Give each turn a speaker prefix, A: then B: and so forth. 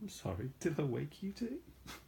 A: I'm sorry. Did I wake you too?